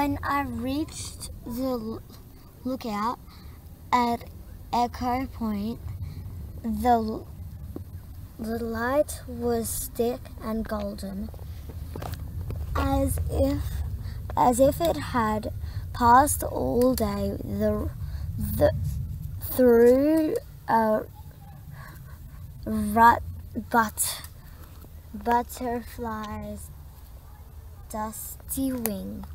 when I reached the lookout at Echo Point, the the light was thick and golden, as if as if it had passed all day the the through a rut but butterflies dusty wing.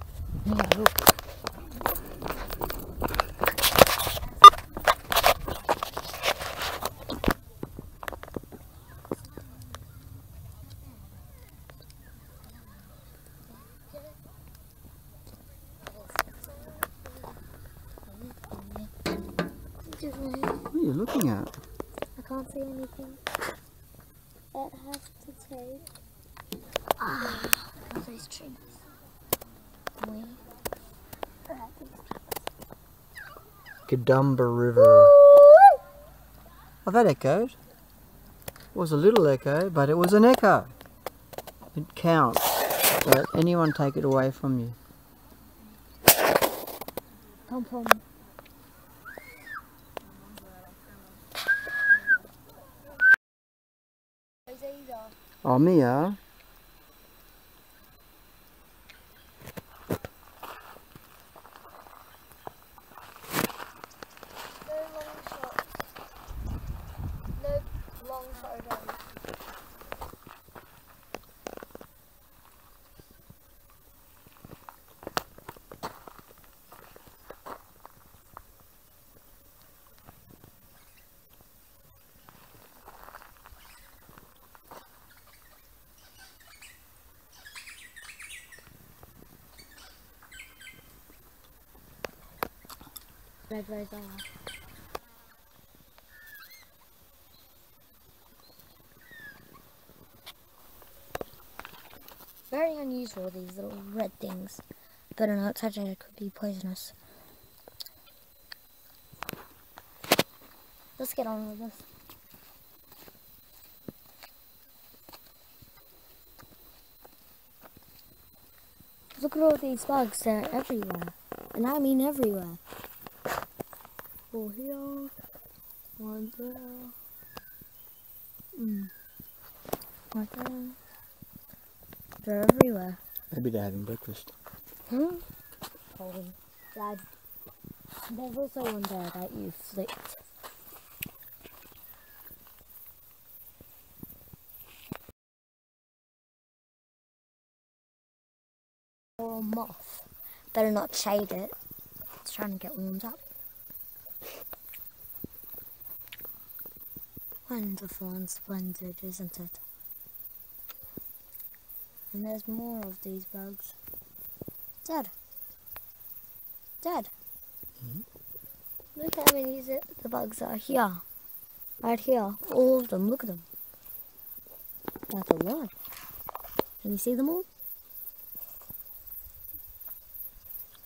What are you looking at? I can't see anything. It has to take. Ah, at trees. These Kedumba River. Oh, that echoed. It was a little echo, but it was an echo. It counts. Don't anyone take it away from you. Pom pom. Oh, Mia. R. Very unusual, these little red things. Better not touch it, it could be poisonous. Let's get on with this. Look at all these bugs, they're everywhere. And I mean everywhere. Oh, here, one there, mm. right there. They're everywhere. Maybe they're having breakfast. Hmm? Hold. Dad. There's also one there that you flicked. Or a moth. Better not shade it. It's trying to get warmed up. Wonderful and splendid, isn't it? And there's more of these bugs. Dad. Dad. Hmm? Look how many the the bugs are here. Right here. All of them. Look at them. That's a lot. Can you see them all?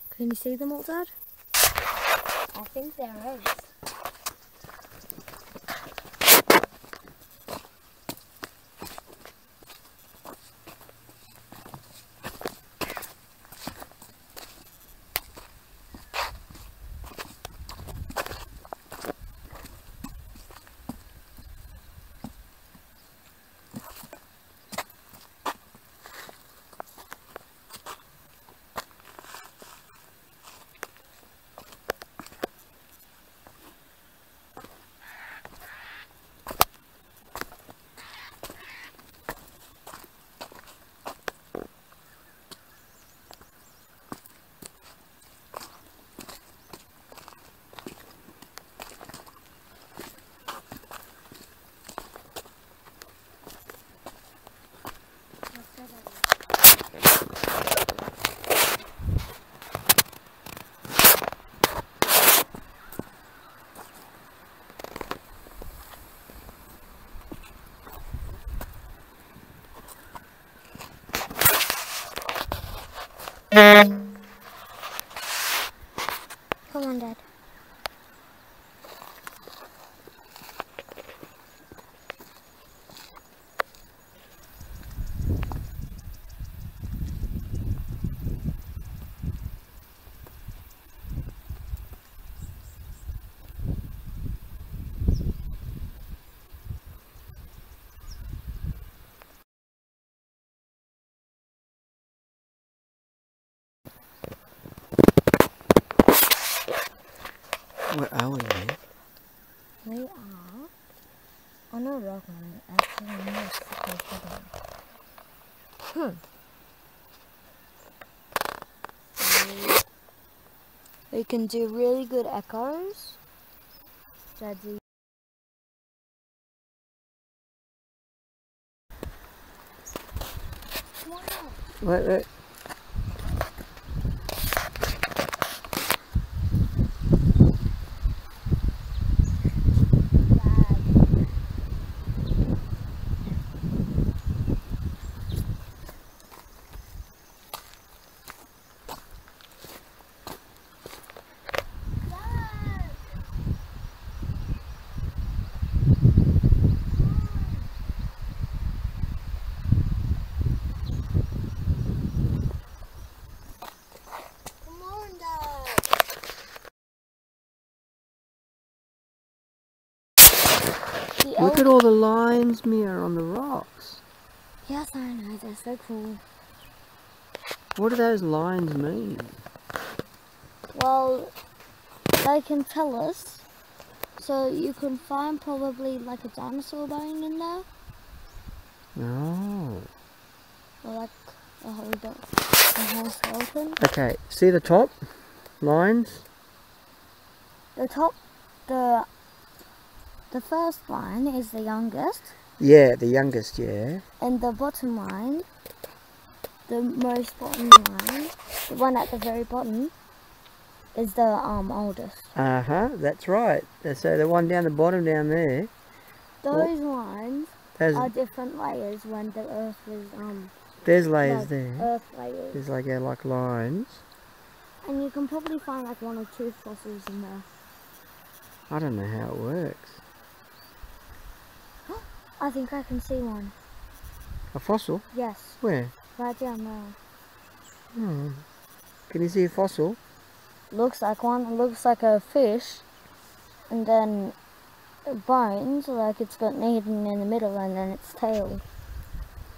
Can you see them all, Dad? I think there is. Come on, Dad. Where are we, man? We are on a rock one, actually most Hmm. We can do really good echoes. Daddy. Wait, wait. Look at all the lines, Mia, on the rocks. Yes, I know. They're so cool. What do those lines mean? Well, they can tell us. So you can find probably like a dinosaur bone in there, Oh. or like a whole, a whole skeleton. Okay, see the top lines? The top, the the first line is the youngest, Yeah, the youngest, yeah. and the bottom line, the most bottom line, the one at the very bottom, is the um oldest. Uh huh, that's right. So the one down the bottom down there, Those lines there's, are different layers when the Earth was um there's layers like there. Earth layers, There's like, uh, like lines. and you can probably find like one or two fossils in there. I don't know how it works. I think I can see one. A fossil? Yes, Where? right down there. Hmm. Can you see a fossil? Looks like one. It looks like a fish, and then bones, like it's got kneading in the middle, and then its tail.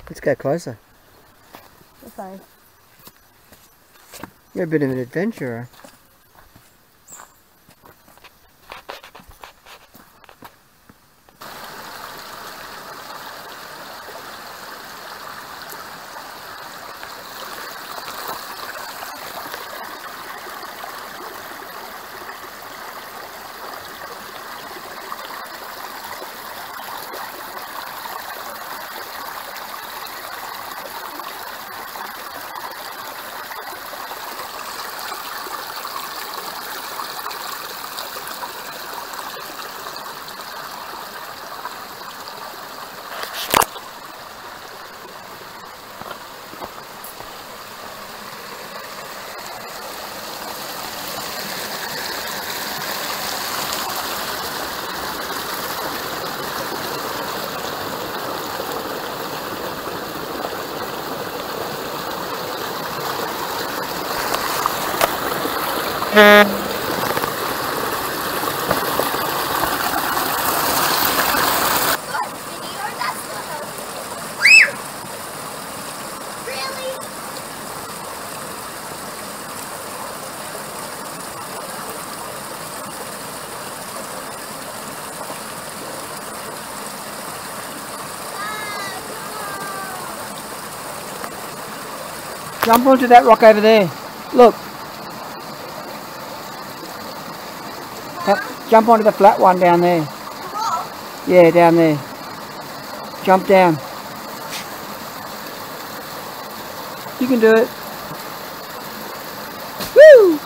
Let's go closer. Sorry. You're a bit of an adventurer. Jump onto that rock over there. Look. Yep, Jump onto the flat one down there. Yeah, down there. Jump down. You can do it. Woo!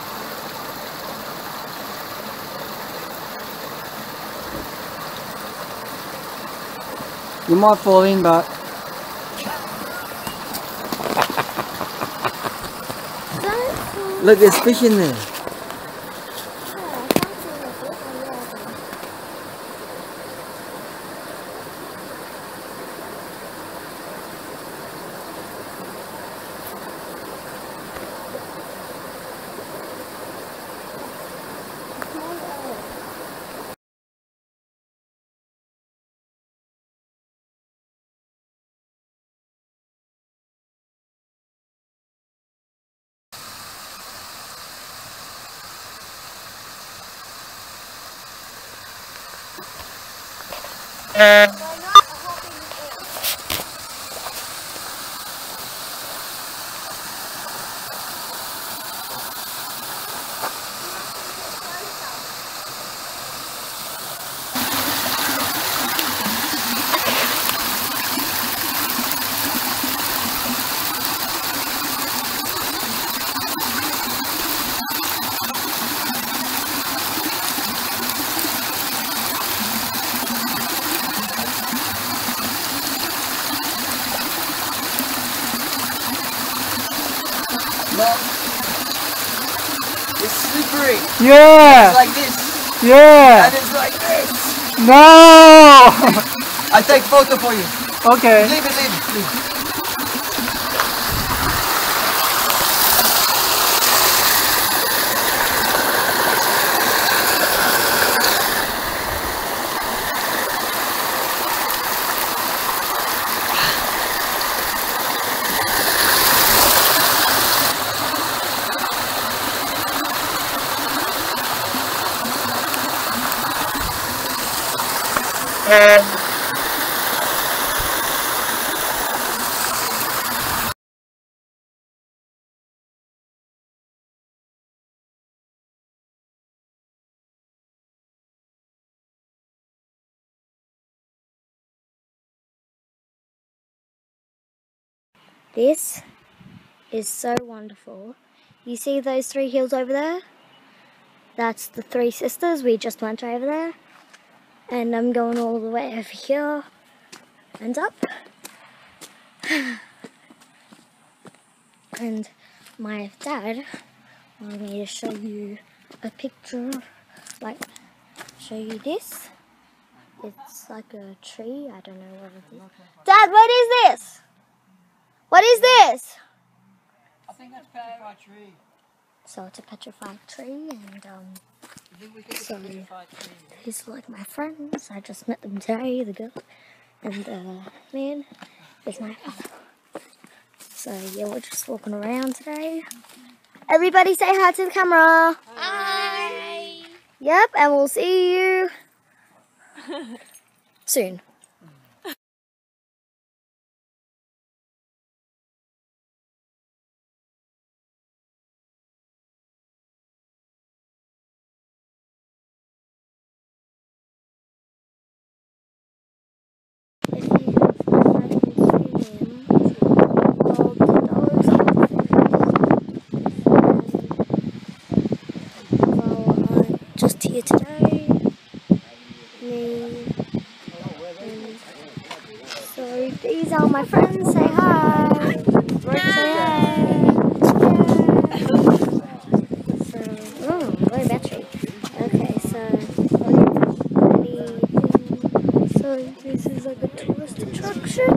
You might fall in, but look, there's fish in there. No. It's slippery. Yeah. Like this. Yeah. And it's like this. No. I take photo for you. okay. Leave it, leave it, leave it. This is so wonderful. You see those three hills over there? That's the three sisters. We just went over there. And I'm going all the way over here and up. and my dad wanted me to show you a picture, like, show you this. It's like a tree. I don't know what it is. Dad, what is this? What is this? I think that's petrified tree. So it's a petrified tree, and um, I think we think it's So- tree. these are like my friends. I just met them today, the girl and the man is my father. So yeah, we're just walking around today. Everybody say hi to the camera. Hi. Yep, and we'll see you soon. If you haven't seen him, all the dogs are Well, I'm just here today. Me. And are my friends. Say hi. Say hi. So, oh, low battery. Okay, so anything. So this is like a tourist attraction.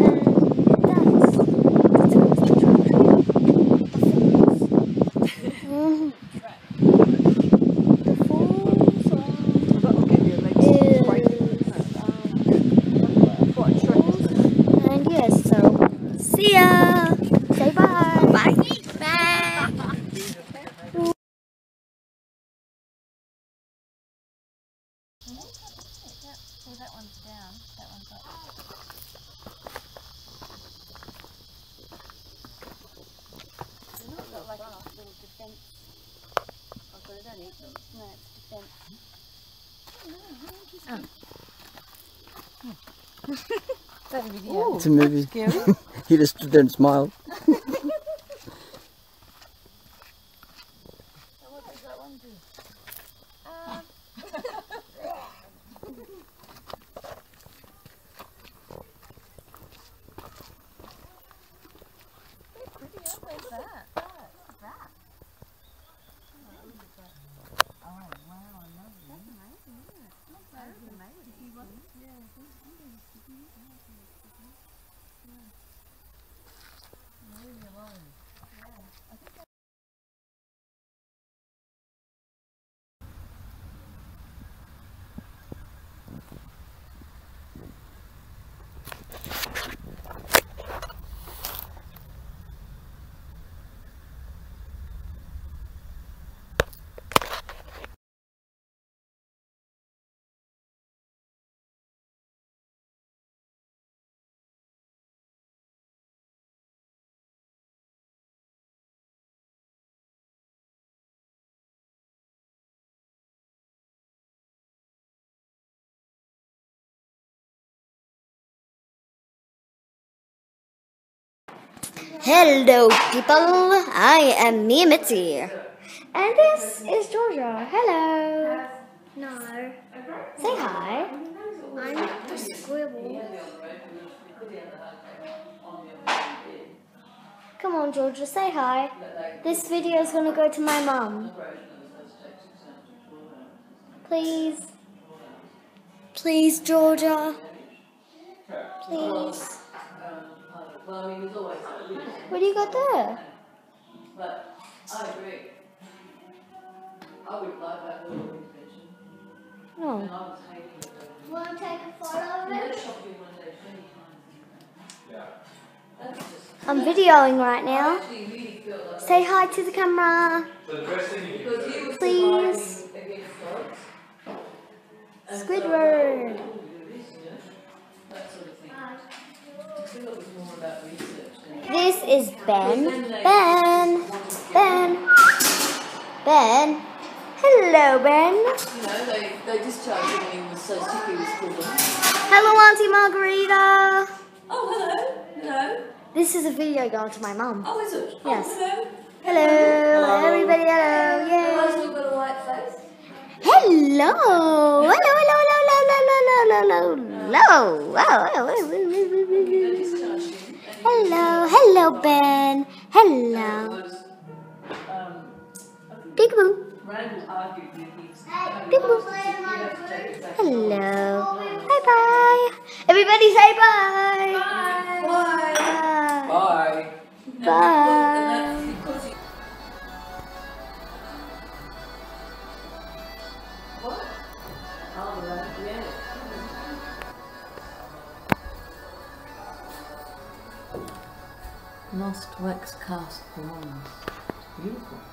And that's the tourist attraction. Mhm. The falls are- is, um, And yes, so see ya. Say bye. Bye. Bye. It's a movie. he just stood there and smiled. Hello, people. I am Mia Mizzi. And this is Georgia. Hello. No. Say hi. I'm the squirrel. Come on, Georgia, say hi. This video is going to go to my mum. Please. Please, Georgia. Please. What do you got there? But I agree. I would like that little intervention. No. And I was hating it. though. Want to take a photo of Let's it? shop you one day, many times. That's just, I'm videoing right now. actually really feel like. Say hi to the camera. So the This is Ben. Ben. Ben. Ben. Hello, Ben. You know, they, they discharged him when he was so sick he was called. Hello, Auntie Margarita. Oh, hello. Hello. This is a video going to my mum. Oh, is it? Oh, yes. Oh, hello. Hello, everybody. Hello. Have I Yay. still Hello. Hello, hello, hello, hello, hello, hello, hello, hello. Hello, hello, Ben. Hello. Peekaboo. Peekaboo. Hello. Bye bye. Everybody say bye. Bye. Bye. Bye. bye. Lost wax cast bronze. Beautiful.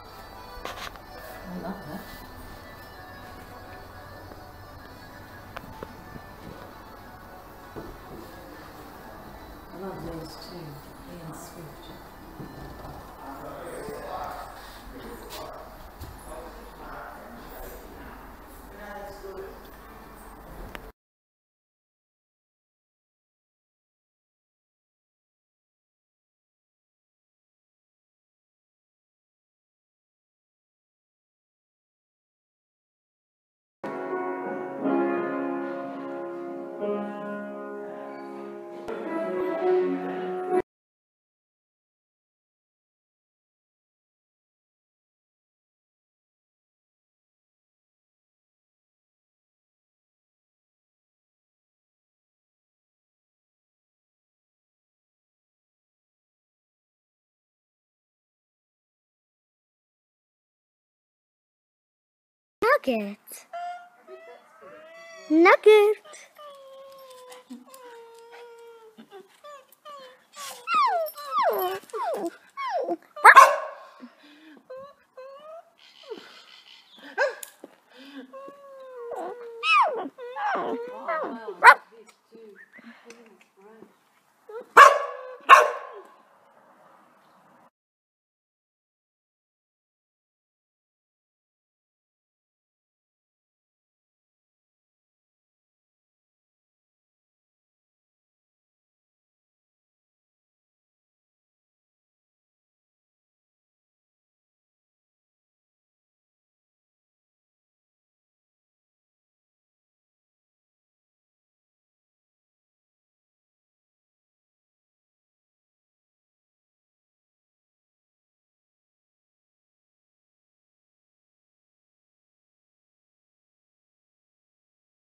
Nugget. Nugget. Oh, wow.